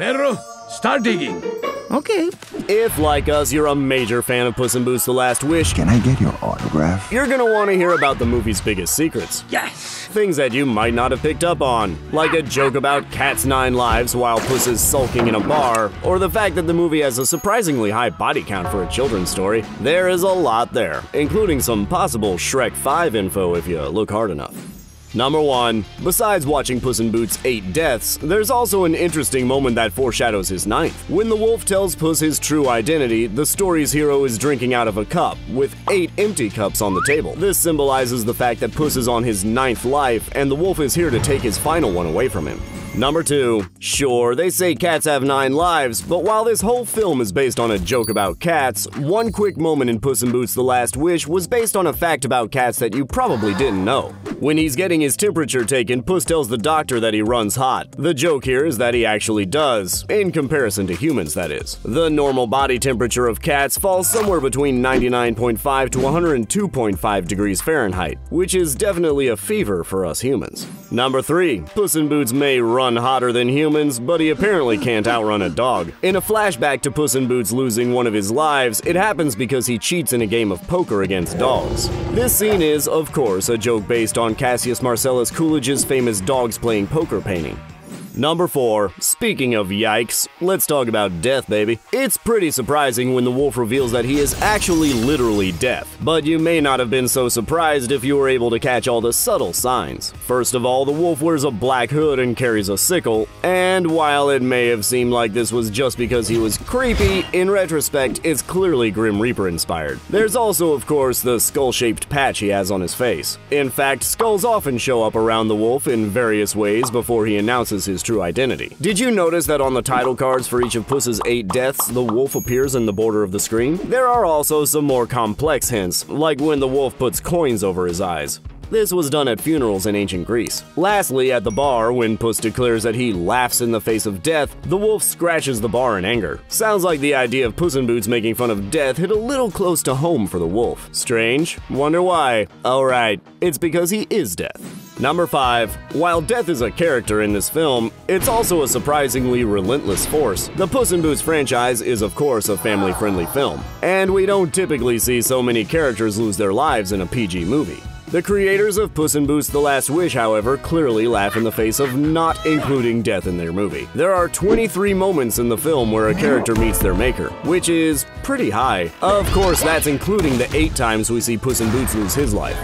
Perro, start digging. Okay. If, like us, you're a major fan of Puss in Boots The Last Wish, Can I get your autograph? you're gonna want to hear about the movie's biggest secrets. Yes. Things that you might not have picked up on, like a joke about Cat's nine lives while Puss is sulking in a bar, or the fact that the movie has a surprisingly high body count for a children's story. There is a lot there, including some possible Shrek 5 info if you look hard enough. Number 1. Besides watching Puss in Boots' 8 deaths, there's also an interesting moment that foreshadows his ninth. When the wolf tells Puss his true identity, the story's hero is drinking out of a cup, with 8 empty cups on the table. This symbolizes the fact that Puss is on his ninth life, and the wolf is here to take his final one away from him. Number 2. Sure, they say cats have 9 lives, but while this whole film is based on a joke about cats, one quick moment in Puss in Boots The Last Wish was based on a fact about cats that you probably didn't know. When he's getting his temperature taken, Puss tells the doctor that he runs hot. The joke here is that he actually does, in comparison to humans, that is. The normal body temperature of cats falls somewhere between 99.5 to 102.5 degrees Fahrenheit, which is definitely a fever for us humans. Number 3. Puss in Boots may run hotter than humans, but he apparently can't outrun a dog. In a flashback to Puss in Boots losing one of his lives, it happens because he cheats in a game of poker against dogs. This scene is, of course, a joke based on Cassius Marcellus Coolidge's famous dogs playing poker painting. Number 4. Speaking of yikes, let's talk about death, baby. It's pretty surprising when the wolf reveals that he is actually literally deaf, but you may not have been so surprised if you were able to catch all the subtle signs. First of all, the wolf wears a black hood and carries a sickle, and while it may have seemed like this was just because he was creepy, in retrospect, it's clearly Grim Reaper inspired. There's also, of course, the skull shaped patch he has on his face. In fact, skulls often show up around the wolf in various ways before he announces his true identity. Did you notice that on the title cards for each of Puss's eight deaths, the wolf appears in the border of the screen? There are also some more complex hints, like when the wolf puts coins over his eyes. This was done at funerals in ancient Greece. Lastly, at the bar, when Puss declares that he laughs in the face of death, the wolf scratches the bar in anger. Sounds like the idea of Puss in Boots making fun of death hit a little close to home for the wolf. Strange? Wonder why? Alright, it's because he is death. Number 5. While Death is a character in this film, it's also a surprisingly relentless force. The Puss in Boots franchise is, of course, a family friendly film, and we don't typically see so many characters lose their lives in a PG movie. The creators of Puss in Boots The Last Wish, however, clearly laugh in the face of not including death in their movie. There are 23 moments in the film where a character meets their maker, which is pretty high. Of course, that's including the 8 times we see Puss in Boots lose his life.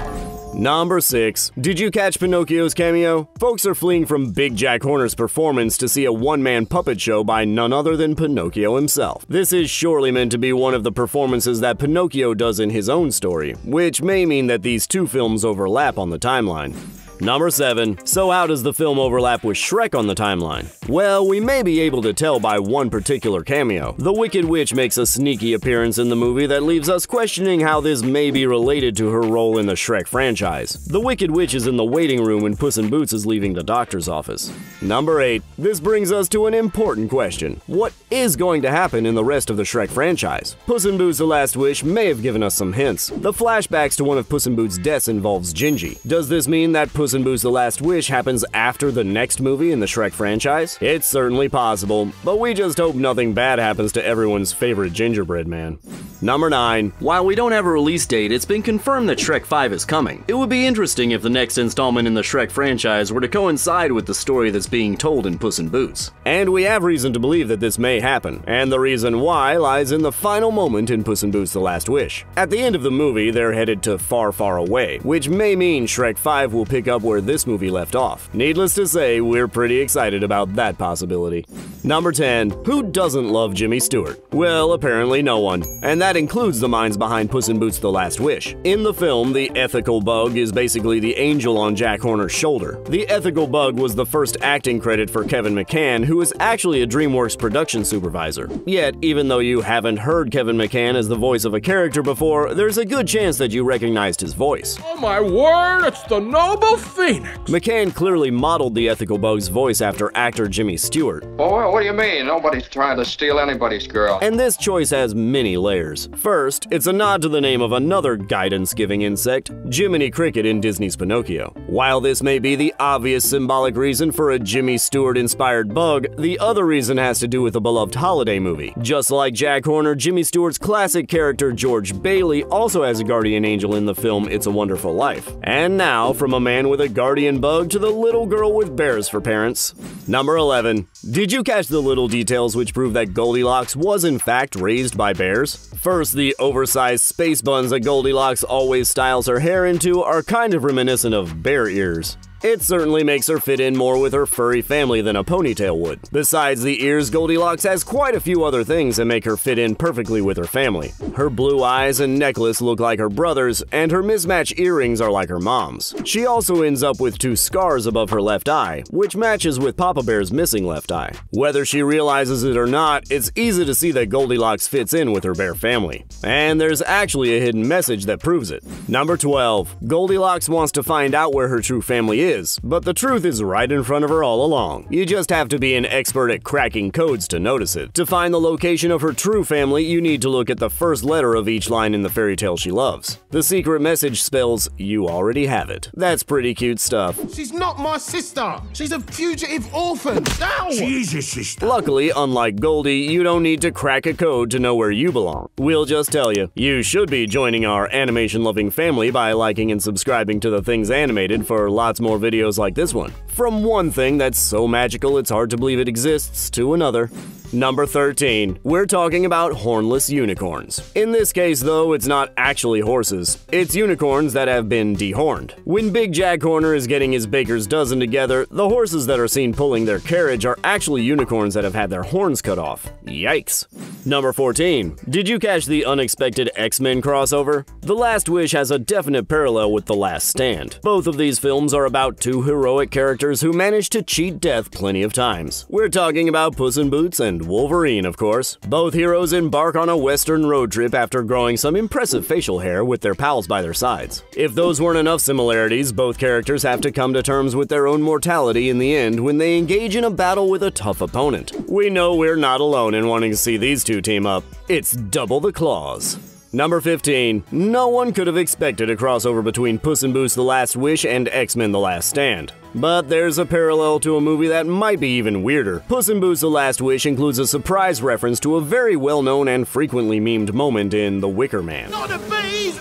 Number 6. Did you catch Pinocchio's cameo? Folks are fleeing from Big Jack Horner's performance to see a one man puppet show by none other than Pinocchio himself. This is surely meant to be one of the performances that Pinocchio does in his own story, which may mean that these two films overlap on the timeline. Number 7. So how does the film overlap with Shrek on the timeline? Well, we may be able to tell by one particular cameo. The Wicked Witch makes a sneaky appearance in the movie that leaves us questioning how this may be related to her role in the Shrek franchise. The Wicked Witch is in the waiting room when Puss in Boots is leaving the doctor's office. Number 8. This brings us to an important question. What is going to happen in the rest of the Shrek franchise? Puss in Boots The Last Wish may have given us some hints. The flashbacks to one of Puss in Boots' deaths involves Gingy. Does this mean that Puss in Boots The Last Wish happens after the next movie in the Shrek franchise? It's certainly possible, but we just hope nothing bad happens to everyone's favorite gingerbread man. Number 9. While we don't have a release date, it's been confirmed that Shrek 5 is coming. It would be interesting if the next installment in the Shrek franchise were to coincide with the story that's being told in Puss in Boots. And we have reason to believe that this may happen, and the reason why lies in the final moment in Puss in Boots The Last Wish. At the end of the movie, they're headed to far, far away, which may mean Shrek 5 will pick up where this movie left off. Needless to say, we're pretty excited about that possibility. Number 10. Who doesn't love Jimmy Stewart? Well, apparently no one, and that includes the minds behind Puss in Boots The Last Wish. In the film, the ethical bug is basically the angel on Jack Horner's shoulder. The ethical bug was the first acting credit for Kevin McCann, who is actually a DreamWorks production supervisor. Yet, even though you haven't heard Kevin McCann as the voice of a character before, there's a good chance that you recognized his voice. Oh my word, it's the noble Phoenix! McCann clearly modeled the ethical bug's voice after actor Jimmy Stewart, Well, what do you mean? Nobody's trying to steal anybody's girl. and this choice has many layers. First, it's a nod to the name of another guidance giving insect, Jiminy Cricket in Disney's Pinocchio. While this may be the obvious symbolic reason for a Jimmy Stewart inspired bug, the other reason has to do with a beloved holiday movie. Just like Jack Horner, Jimmy Stewart's classic character George Bailey also has a guardian angel in the film It's a Wonderful Life. And now, from a man with a guardian bug to the little girl with bears for parents. Number 11. Did you catch the little details which prove that Goldilocks was in fact raised by bears? First, the oversized space buns that Goldilocks always styles her hair into are kind of reminiscent of bear ears. It certainly makes her fit in more with her furry family than a ponytail would. Besides the ears, Goldilocks has quite a few other things that make her fit in perfectly with her family. Her blue eyes and necklace look like her brother's, and her mismatched earrings are like her mom's. She also ends up with two scars above her left eye, which matches with Papa Bear's missing left eye. Whether she realizes it or not, it's easy to see that Goldilocks fits in with her bear family. And there's actually a hidden message that proves it. Number 12. Goldilocks wants to find out where her true family is, but the truth is right in front of her all along. You just have to be an expert at cracking codes to notice it. To find the location of her true family, you need to look at the first letter of each line in the fairy tale she loves. The secret message spells, You already have it. That's pretty cute stuff. She's not my sister. She's a fugitive orphan. Ow! Jesus, sister. Luckily, unlike Goldie, you don't need to crack a code to know where you belong. We'll just tell you. You should be joining our animation loving family by liking and subscribing to the Things Animated for lots more videos like this one. From one thing that's so magical it's hard to believe it exists to another. Number 13. We're talking about hornless unicorns. In this case, though, it's not actually horses. It's unicorns that have been dehorned. When Big Jack Horner is getting his baker's dozen together, the horses that are seen pulling their carriage are actually unicorns that have had their horns cut off. Yikes. Number 14. Did you catch the unexpected X-Men crossover? The Last Wish has a definite parallel with The Last Stand. Both of these films are about two heroic characters who manage to cheat death plenty of times. We're talking about Puss in Boots and Wolverine, of course. Both heroes embark on a western road trip after growing some impressive facial hair with their pals by their sides. If those weren't enough similarities, both characters have to come to terms with their own mortality in the end when they engage in a battle with a tough opponent. We know we're not alone in wanting to see these two team up. It's double the claws. Number 15. No one could have expected a crossover between Puss in Boots The Last Wish and X-Men The Last Stand. But there's a parallel to a movie that might be even weirder. Puss in Boots The Last Wish includes a surprise reference to a very well-known and frequently memed moment in The Wicker Man. Not! Bees!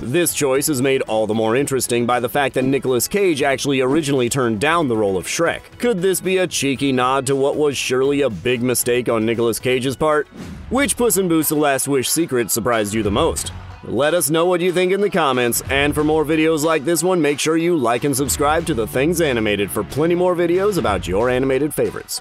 This choice is made all the more interesting by the fact that Nicolas Cage actually originally turned down the role of Shrek. Could this be a cheeky nod to what was surely a big mistake on Nicolas Cage's part? Which Puss in Boots The Last Wish secret surprised you the most? Let us know what you think in the comments, and for more videos like this one, make sure you like and subscribe to the Things Animated for plenty more videos about your animated favorites.